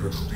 Yes,